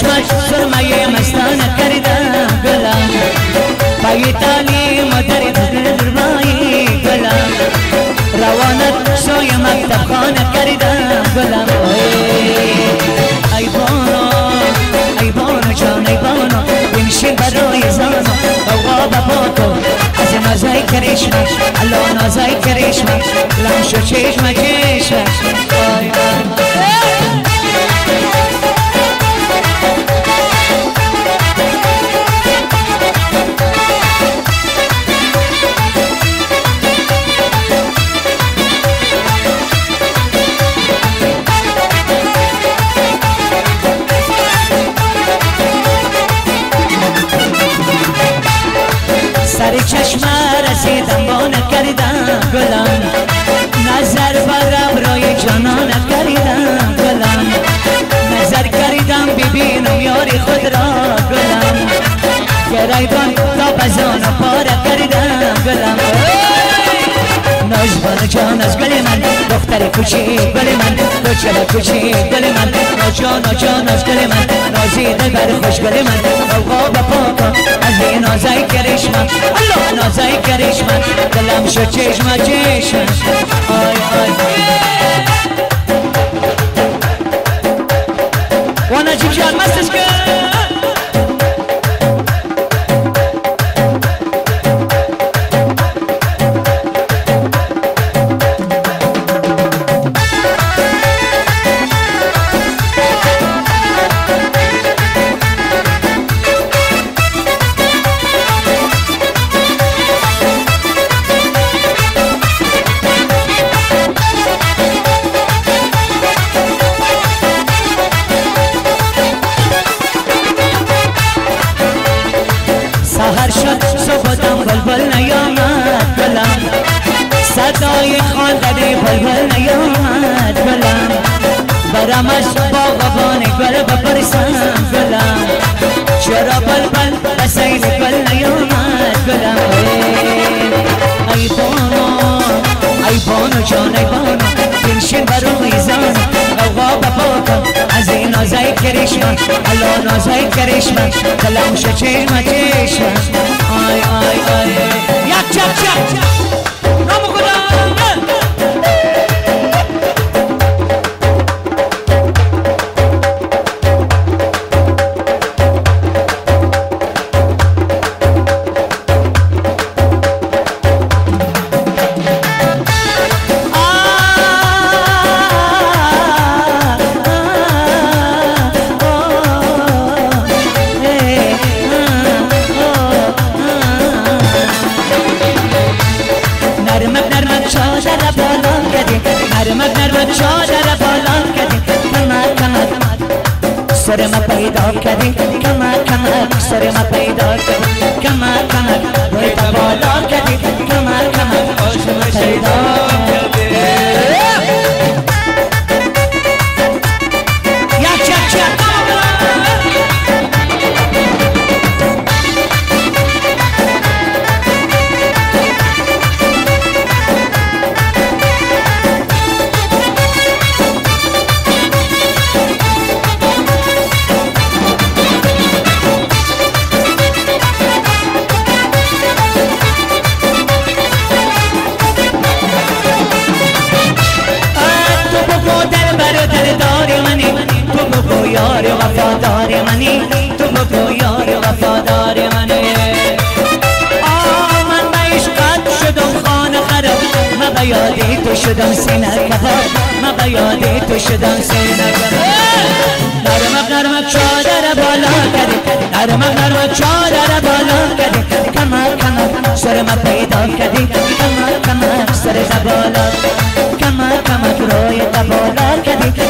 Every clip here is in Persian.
چشمش سرمایه مستانه کرده گلم پایتالی تعلیم داری در درمایی روانت سوی مکتب خانه کرده گلم ای بانا ای بانا جان ای بانا بنشین برای زانا اوقا با تو از نازای کریشمش الان آزای کریشمش لمشو چشمکه سر چشم رسیدم با نکردم گلم. نظر برم روی جانان کردم گلم. نظر کردم ببینم یاری خود را گلم. گرایدان تا بزان پاره کردم گلم. ناز جان از گل من. دختر کوچیک گل من. کوچه کوچیک گل من. ناجا ناجا ناز گل من. نازی بر خوش گل من اوقا با پاکا این نازای کرشم الله نازای کرشم دلم شو چشم چشم. آی آی وانا جیب جان مستش بلبلنا يا بلا صدای خواندن بلبلنا یا بلا برامش با غبان گل بپرسم نازای کرشمه الله نازای کرشمه دلم شو چشمه چشمه آی آی آی یک چک چک نامو در بالان کردیم حرمت نرمت شاه در بالان کردیم کمک کمک سر ما پیدا کردیم کمک کمک سر ما پیدا کردیم کمک کمک روی تا یار وفادار منی. تو بگو یار وفادار منی. آه من به عشقت شدم خانه خراب. من به یادی تو شدم سینه کباب. من به یادی تو شدم سینه کباب. نرمک نرمک چادر بالا کردی. نرمک نرمک چادر بالا کردی. کمر کمر سر ما پیدا کردی. کمر کمر سر بالا کمر کمر روی بالا کردی.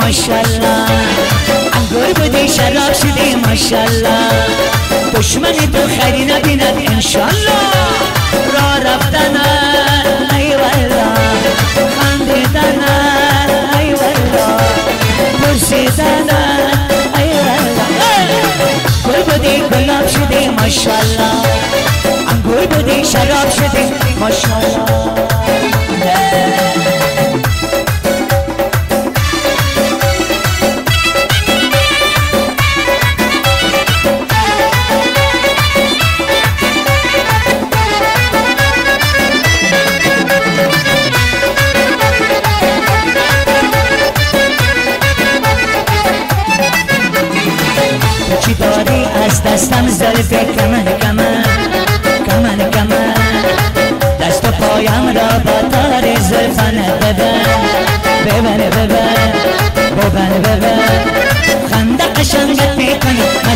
ماشالله انگور بودی شراب شدی ماشالله دشمن تو خیری نبیند انشالله را رفتن ای والا خندیدن ای والا پرسیدن ای والا گل بودی گلاب شدی ماشالله انگور بودی شراب شدی ماشالله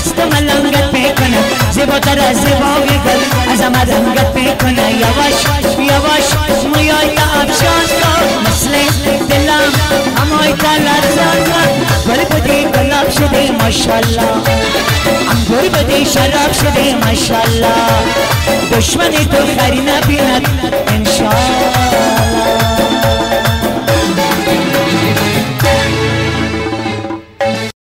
می‌کنه مست ملنگت می‌کنه زیباتر از زیبایی گل از همه رنگت می‌کنه یواش یواش مویای افشان کن مثل دلم همای تلرزان کن گل بودی گلاب شدی ماشالله انگور بدی شراب شدی ماشالله دشمنی تو خری نبیند انشالله